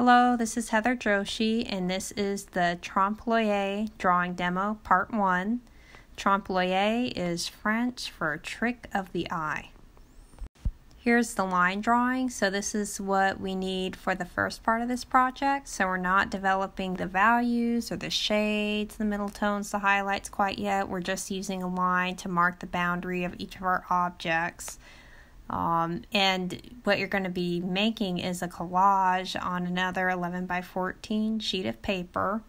Hello, this is Heather Joshi, and this is the Trompe-l'oeil drawing demo, part one. Trompe-l'oeil is French for trick of the eye. Here's the line drawing. So this is what we need for the first part of this project. So we're not developing the values or the shades, the middle tones, the highlights quite yet. We're just using a line to mark the boundary of each of our objects. Um, and what you're going to be making is a collage on another 11 by 14 sheet of paper.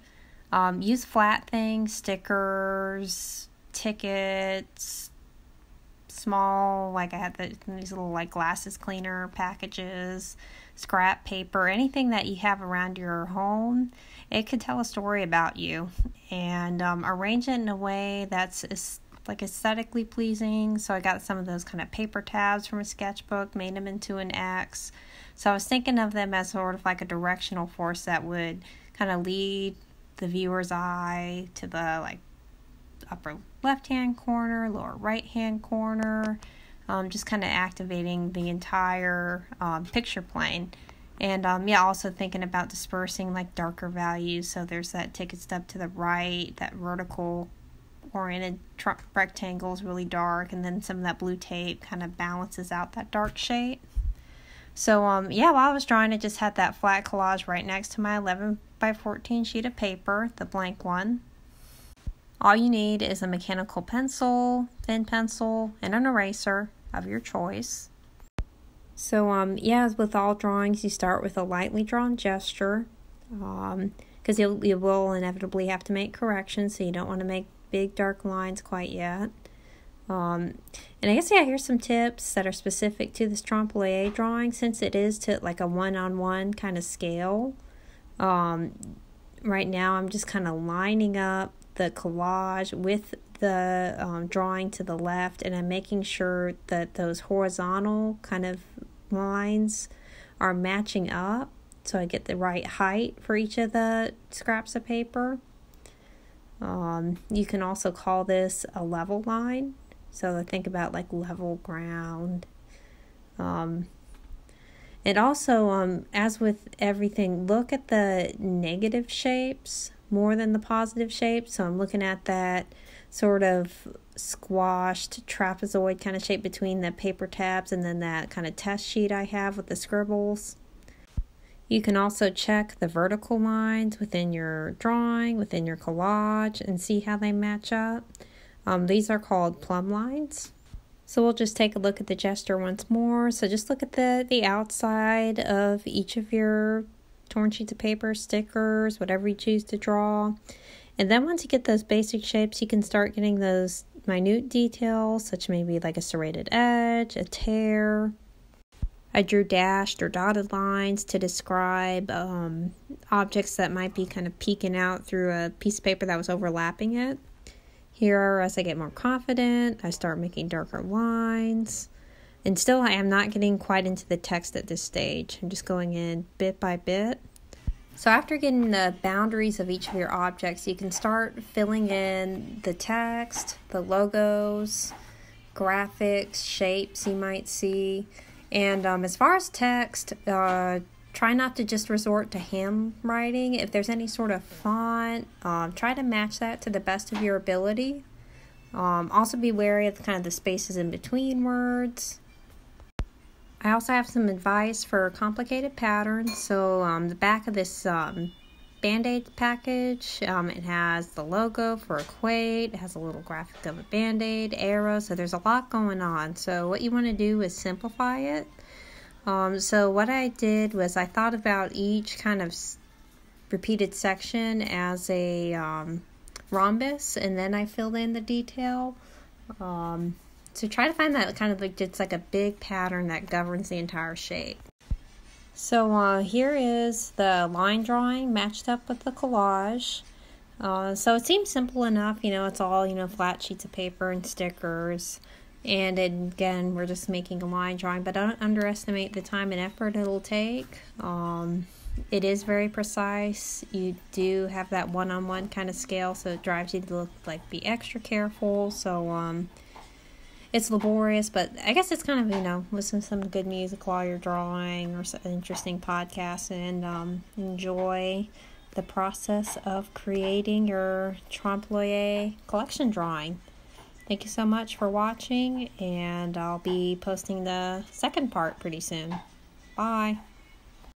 Um, use flat things, stickers, tickets, small, like I had the, these little like glasses cleaner packages, scrap paper, anything that you have around your home. It could tell a story about you and um, arrange it in a way that's like aesthetically pleasing. So I got some of those kind of paper tabs from a sketchbook, made them into an X. So I was thinking of them as sort of like a directional force that would kind of lead the viewer's eye to the like upper left hand corner, lower right hand corner, um, just kind of activating the entire um, picture plane. And um, yeah, also thinking about dispersing like darker values. So there's that ticket stub to the right, that vertical oriented tr- rectangles really dark and then some of that blue tape kind of balances out that dark shade so um yeah while i was drawing it just had that flat collage right next to my 11 by 14 sheet of paper the blank one. All you need is a mechanical pencil thin pencil and an eraser of your choice. So um yeah as with all drawings you start with a lightly drawn gesture um because you, you will inevitably have to make corrections so you don't want to make big dark lines quite yet. Um, and I guess yeah, here's some tips that are specific to this trompe l'oeil drawing since it is to like a one-on-one kind of scale. Um, right now I'm just kind of lining up the collage with the um, drawing to the left and I'm making sure that those horizontal kind of lines are matching up so I get the right height for each of the scraps of paper. Um, you can also call this a level line. So think about like level ground. Um, and also, um, as with everything, look at the negative shapes more than the positive shapes. So I'm looking at that sort of squashed trapezoid kind of shape between the paper tabs and then that kind of test sheet I have with the scribbles. You can also check the vertical lines within your drawing, within your collage, and see how they match up. Um, these are called plumb lines. So we'll just take a look at the gesture once more. So just look at the, the outside of each of your torn sheets of paper, stickers, whatever you choose to draw. And then once you get those basic shapes, you can start getting those minute details, such maybe like a serrated edge, a tear, I drew dashed or dotted lines to describe um, objects that might be kind of peeking out through a piece of paper that was overlapping it. Here, as I get more confident, I start making darker lines. And still, I am not getting quite into the text at this stage. I'm just going in bit by bit. So, after getting the boundaries of each of your objects, you can start filling in the text, the logos, graphics, shapes you might see. And um, as far as text, uh, try not to just resort to handwriting. If there's any sort of font, um, try to match that to the best of your ability. Um, also, be wary of the, kind of the spaces in between words. I also have some advice for complicated patterns. So, um, the back of this um, Band-Aid package. Um, it has the logo for Equate. It has a little graphic of a Band-Aid, arrow. So there's a lot going on. So what you want to do is simplify it. Um, so what I did was I thought about each kind of repeated section as a um, rhombus, and then I filled in the detail. Um, so try to find that kind of like it's like a big pattern that governs the entire shape. So uh, here is the line drawing matched up with the collage. Uh, so it seems simple enough, you know, it's all, you know, flat sheets of paper and stickers. And again, we're just making a line drawing, but don't underestimate the time and effort it'll take. Um, it is very precise. You do have that one-on-one kind of scale, so it drives you to look like be extra careful. So um, it's laborious, but I guess it's kind of you know listen to some good music while you're drawing or some interesting podcast and um, enjoy the process of creating your trompe l'oeil collection drawing. Thank you so much for watching, and I'll be posting the second part pretty soon. Bye.